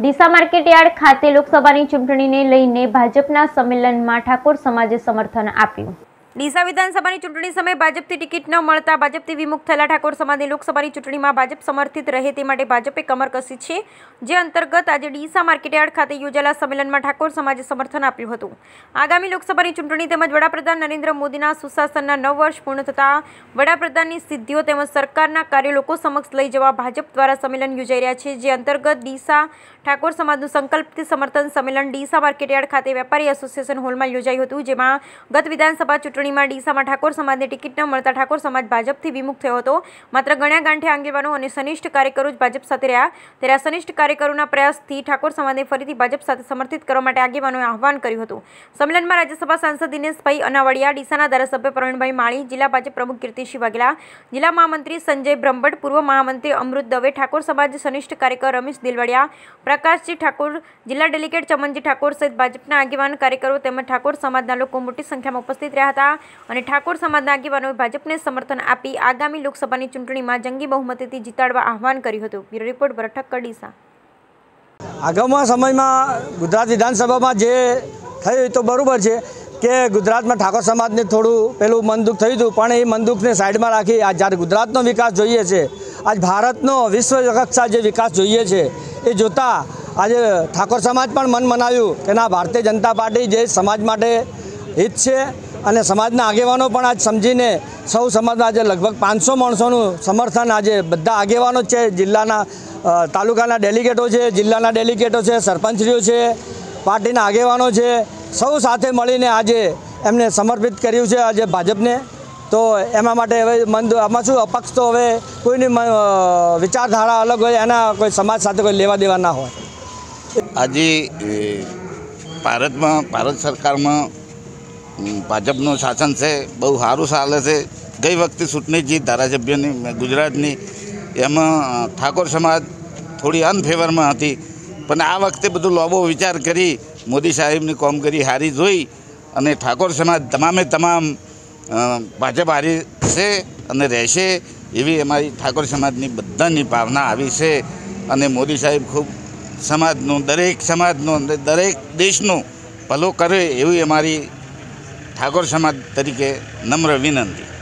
Deesa market yard ખાતે લોકસભાની ચૂંટણીને લઈને ભાજપના સંમેલનમાં ઠાકોર સમાજે સમર્થન આપ્યું. ડીસા વિધાનસભાની ચૂંટણી સમયે ભાજપથી ટિકિટ ન મળતા ભાજપથી વિમુખ થયેલા ઠાકોર સમાજની લોકસભાની ચૂંટણીમાં ભાજપ સમર્થિત રહે તે માટે ભાજપે કમર કસી છે, જે અંતર્ગત આજે ડીસા માર્કેટયાર્ડ ખાતે યોજાયેલા સંમેલનમાં ઠાકોર સમાજે સમર્થન આપ્યું હતું. આગામી લોકસભાની ચૂંટણી તેમજ વડાપ્રધાન નરેન્દ્ર મોદીના સુશાસનના નવ વર્ષ પૂર્ણ થતાં વડાપ્રધાનની સિદ્ધિઓ તેમજ સરકારના કાર્યો લોકો સમક્ષ લઈ જવા ભાજપ દ્વારા સંમેલન યોજાઈ રહ્યા છે, જે અંતર્ગત ડીસા ઠાકોર સમાજનું સંકલ્પથી સમર્થન સંમેલન ડીસા માર્કેટયાર્ડ ખાતે વેપારી એસોસિએશન હોલમાં યોજાયું હતું, જેમાં ગત વિધાનસભા ચૂંટણીમાં ડીસામાં ઠાકોર સમાજને ટિકિટ ન મળતા ઠાકોર સમાજ ભાજપથી વિમુખ થયો હતો. માત્ર ગણ્યા ગાંઠે આગેવાનો અને સનિષ્ઠ કાર્યકરો જ ભાજપ સાથે રહ્યા. ત્યારે આ સનિષ્ઠ કાર્યકરોના પ્રયાસથી ઠાકોર સમાજને ફરીથી ભાજપ સાથે સમર્થિત કરવા માટે આગેવાનોએ આહવાન કર્યું હતું. સંમેલનમાં રાજ્યસભા સાંસદ દિનેશભાઈ અનાવાડિયા ડીસાના ધારાસભ્ય પ્રવીણભાઈ માળી, જિલ્લા ભાજપ પ્રમુખ કીર્તિસિંહ વાઘેલા જિલ્લા મહામંત્રી સંજય બ્રહ્મભટ્ટ, પૂર્વ મહામંત્રી અમૃત દવે, ઠાકોર સમાજ સનિષ્ઠ કાર્યકર રમેશ દિલવાડિયા, પ્રકાશજી ઠાકોર, જિલ્લા ડેલિગેટ ચમનજી ઠાકોર સહિત ભાજપના આગેવાન કાર્યકરો તેમજ ઠાકોર સમાજના લોકો મોટી સંખ્યામાં ઉપસ્થિત રહ્યા હતા. અને ઠાકોર સમાજના આગેવાનોએ ભાજપને સમર્થન આપી આગામી લોકસભાની ચૂંટણીમાં જંગી બહુમતીથી જીતાડવા આહવાન કર્યું હતું. Bureau report Bharat Kadisa. આગામી સમયમાં ગુજરાત વિધાનસભામાં જે થયું તો બરાબર છે કે ગુજરાતમાં ઠાકોર સમાજને થોડું પેલું મનદુખ થયું હતું, પણ એ મનદુખને સાઈડમાં રાખી આજ જ્યારે ગુજરાતનો વિકાસ જોઈએ છે, આજ ભારતનો વિશ્વ કક્ષા જે વિકાસ જોઈએ છે, એ જોતાં આજે ઠાકોર સમાજ પણ મન મનાવ્યું કે ના, ભારતીય જનતા પાર્ટી જે સમાજ માટે હિત છે અને સમાજના આગેવાનો પણ આજ સમજીને સૌ સમાજના આજે લગભગ પાંચસો માણસોનું સમર્થન આજે બધા આગેવાનો છે. જિલ્લાના તાલુકાના ડેલિગેટો છે, જિલ્લાના ડેલિગેટો છે, સરપંચરીઓ છે, પાર્ટીના આગેવાનો છે. સૌ સાથે મળીને આજે એમને સમર્પિત કર્યું છે આજે ભાજપને. તો એમાં માટે હવે મન આમાં શું અપક્ષ તો હવે કોઈની વિચારધારા અલગ હોય, એના કોઈ સમાજ સાથે કોઈ લેવા દેવા ના હોય. આજે ભારતમાં, ભારત સરકારમાં ભાજપનું શાસન છે, બહુ સારું ચાલે છે. ગઈ વખતે ચૂંટણી જીત ધારાસભ્યની ગુજરાતની, એમાં ઠાકોર સમાજ થોડી અનફેવરમાં હતી. પણ આ વખતે બધું લોબો વિચાર કરી, મોદી સાહેબની કોમગીરી હારી જોઈ અને ઠાકોર સમાજ તમામે તમામ ભાજપ હારી છે અને રહેશે એવી અમારી ઠાકોર સમાજની બધાની ભાવના આવી છે. અને મોદી સાહેબ ખૂબ સમાજનું, દરેક સમાજનું દરેક દેશનું ભલો કરે એવી અમારી ઠાકોર સમાજ તરીકે નમ્ર વિનંતી.